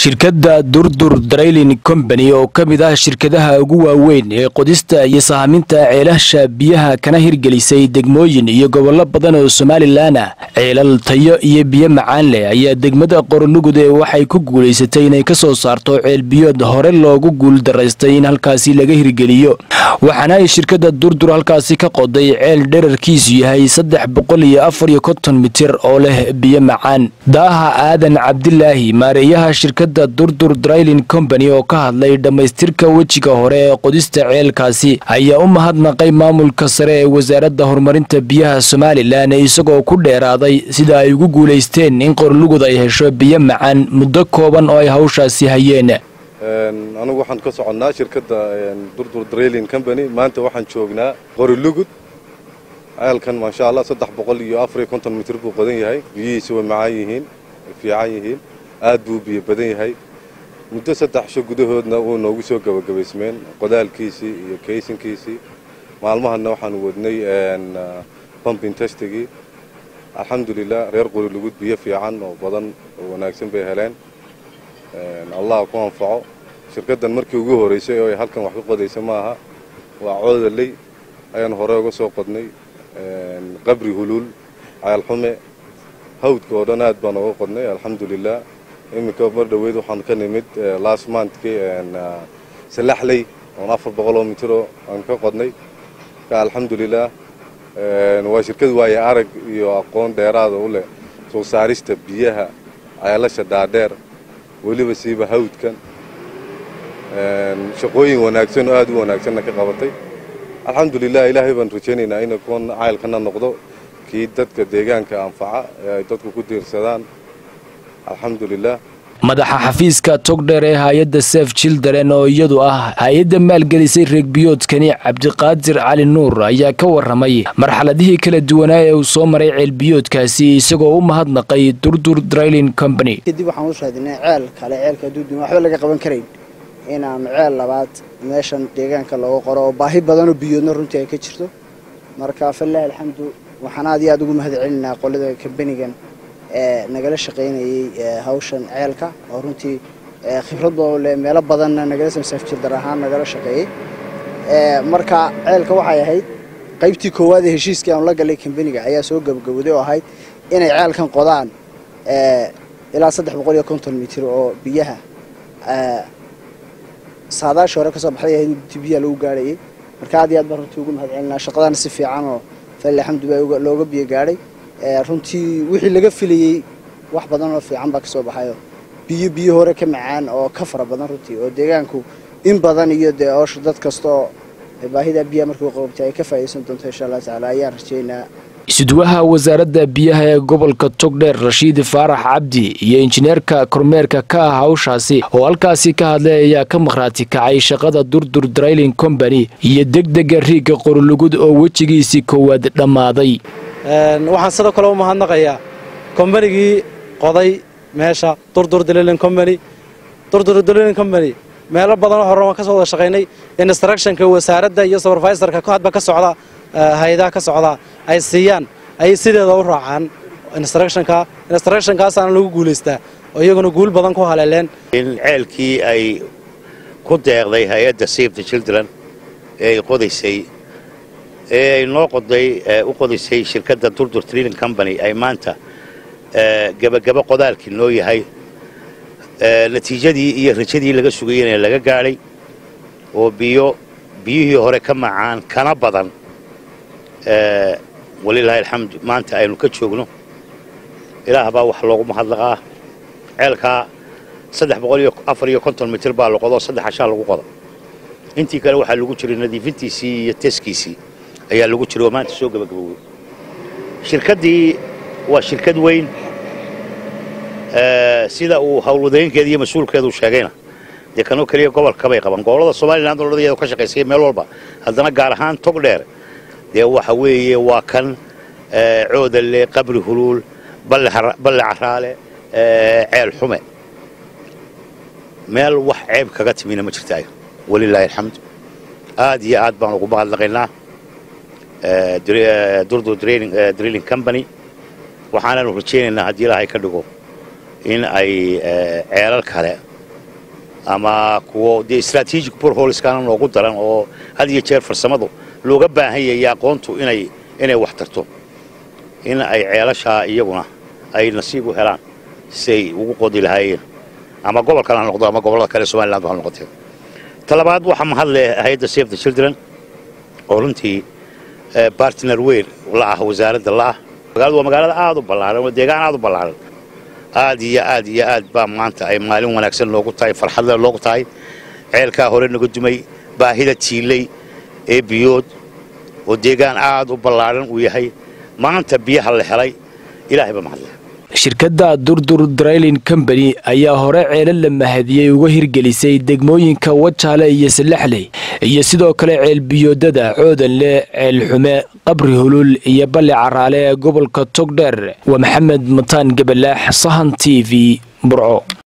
shirkadda durdur draylin combany oo ka mid ah shirkadaha ugu waaweyn ee qodista iyo sahaminta ceelasha biyaha kana hirgelisay degmooyin iyo gobollo badan oo somalilan ah. Ceelal tayo iyo biyo macaan leh ayaa degmada qorolugude waxay ku guulaysatay inay ka soo saarto ceelbiyood hore loogu guuldaraystay in halkaasi laga hirgeliyo. Waxaana ay shirkadda durdur halkaasi ka qoday ceel dherarkiisu yahay saddex boqol iyo afar iyo konton mitir oo leh biyo macaan. Daaha aadan cabdilaahi maareeyaha shirkadda durdur draylin combany oo ka hadlay dhammaystirka wejiga hore ee qodista ceelkaasi ayaa u mahadnaqay maamulka sare ee wasaaradda horumarinta biyaha somalilan isagoo ku dheeraaday sida ay ugu guulaysteen in qorlugud ay hesho biyo macaan muddo kooban oo ay hawshaasi hayeen. Anugu waxaan ka soconnaa shirkadda durdur draylin combany maanta waxaan joognaa qorilugud ceelkan maasha allah saddex boqol iyo afariyo konton mitir buu qodan yahay. Biyihiisa way macaan yihiin fiican yihiin aad buu biyo badan yahay. Muddo saddex sho gudahoodna wuu noogu soo gebagabaysmeen qodaalkiisii iyo kaysinkiisii maalmahanna waxaanu wadnay bumping testigii alxamdulilah reer qorilugud biyo fiican oo badan oo wanaagsan bay heleen. Allah ku anfaco. Shirkaddan markii ugu horeysay oo ay halkan wax ka qodaysa maaha waa coodaley ayaan hore uga soo qodnay qabri huluul ceelxume hawdka oo dhan aad baan uga qodnay alxamdulilah iminka mar dhoweyd waxaan ka nimid last monthkii salaxley oon afar boqoloo mitiro aan ka qodnay. Alxamdulilah waa shirkad waaye arag iyo aqoon dheeraada u leh soo saarista biyaha ceelasha dhaadheer weliba siiba hawdkan. Shaqooyin wanaagsan oo aad u wanaagsanna ka qabatay. Alxamdulilah ilaahay baan rajaynaynaa ina kuwan caylkana noqdo kii dadka deegaanka anfaca ay dadku ku diirsadaan alxamdulilah madaxa xafiiska togdheer ee hay'adda sef children oo iyadu ah hay'adda maalgelisay reegbiyoodkani cabdiqaadir cali nuur ayaa ka waramay marxaladihii kala duwanaa ee uu soo maray ceelbiyoodkaasi isagoo u mahadnaqay durdur draylin combany kadib waxaan u raadinay ceel kale ceelka duudun waxba laga qaban karayn. Inaanu ceel labaad meeshan deegaanka looga qoro oo baahi badanoo biyoodna runtii ay ka jirto. Marka falaahi alxamdu waxaan aad iyo aad ugu mahad celinaa qolada kambanigan nagala shaqaynayay hawshan ceelka. Oo runtii khibradoo leh meelo badanna nagala samsaafjirdar ahaan nagala shaqeeyey marka ceelka waxay ahayd qaybtii koowaad ee heshiiskii aanu la galay kambaniga ayaa soo gabagabooday oo ahayd inay ceelkan qodaan ilaa saddex boqol iyo konton mitir oo biyaha. Saadaashii hore ka soo baxday ahayd biyaa lagu gaarhayay marka aad iyo aad baan runtii ugu mahad celinaa shaqadana si fiican oo fali alxamdu baa looga biyo gaadhay runtii wixii laga filayey wax badan oo fiican baa ka soo baxayo. Biyo biyo hore ka macaan oo ka fara badan runtii oo deegaanku in badan iyo dee oosha dad kastaoo baahida biyaha markuu qababtay ay ka faa'idaysan doonto insha allah tacaala ayaan rajaynaa. Isudwaha wasaaradda biyaha ee gobolka togdheer rashiid faarax cabdi iyo injineerka kormeerka ka ah hawshaasi oo halkaasi ka hadlay ayaa ka makhraati kacay shaqada durdur draylin combany iyo degdega riigga qorolugud oo wejigiisii koowaad dhammaaday waxaan sidoo kale u mahadnaqayaa kombanigii qoday meesha durdur draylin combany durdur draylin combany meelo badanoo hore waan ka soo wada shaqaynay. Instructionka wasaaradda iyo supervisorka hadba ka socda hay'adaha ka socdaa ay siiyaan ayay sideeda u raacaan instructionka. Instructionkaasaana lagu guulaystaa oo iyaguna guul badan ku haleeleen in ceelkii ay ku deeqday hay'adda save the children ee ay qodaysay ee ay noo qoday u qodaysay shirkadda durdur training company ay maanta gebagabo qodaalkii noo yahay. Natiijadii iyo rajadii laga sugayena laga gaadhay oo biyo biyihii hore ka macaan kana badan walilaahi alxamdu maanta aynu ka joogno. Ilaah baa wax loogu mahadlaqaa. Ceelkaa mitir baa la qodo saddex ashaa lagu qoda intii kale waxaa lagu jiray nadiifintiisii iyo teskiisii ayaa lagu jiray oo maanta soo gebagabowey shirkaddii waa shirkad weyn sida uu howlwadooyinkeeda iyo mas-uulkeedu sheegayna dee kanoo keliya gobolka bay qaban gobollada somalilan dowladadeeda ka shaqaysaya meel walba haddana gaar ahaan tog dheer dee waxa weeye waa kan coodale qabri huluul balle caraale ceel xume meel wax ceeb kaga timina ma jirtaayo walilaahi alxamdu aad iyo aad baan ugu mahadnaqaynaa durdur drilling company. Waxaananu rajaynaynaa haddii ilaahay ka dhigo in ay ceelal kale ama kuwo dee strategic borholskana noogu daran oo had iyo jeer farsamadu looga baahan yahay aqoontu inay wax tarto in ay ceelashaa iyaguna ay nasiib u helaan siay ugu qodi lahaayeen. Ama gobolkan ha noqdo ama gobollada kale somaliland ha noqotee. Talabaad waxaa mahadle hay'adda save the children oo runtii bartner weyn la ah wasaaradda la'ah. Magaaladu waa magaalada aad u ballaaran waa deegaan aad u ballaaran. Aad iyo aad iyo aad baa maanta ay maalin wanaagsan loogu tahay farxadle loogu tahay. Ceelkaa hore naga dumay baahida tiiley ee biyood. Oo deegaan aad u ballaaran uu yahay. Maanta biyaha la helay ilaahay baa mahadle shirkadda durdur draylin combany ayaa hore ceelo la mahadiyey uga hirgelisay degmooyinka wajaale iyo salaxley iyo sidoo kale ceelbiyoodada coodanle ceelxume qabri hulul iyo balli caraale gobolka togdheer waa maxamed mataan gabalaax sahan t v burco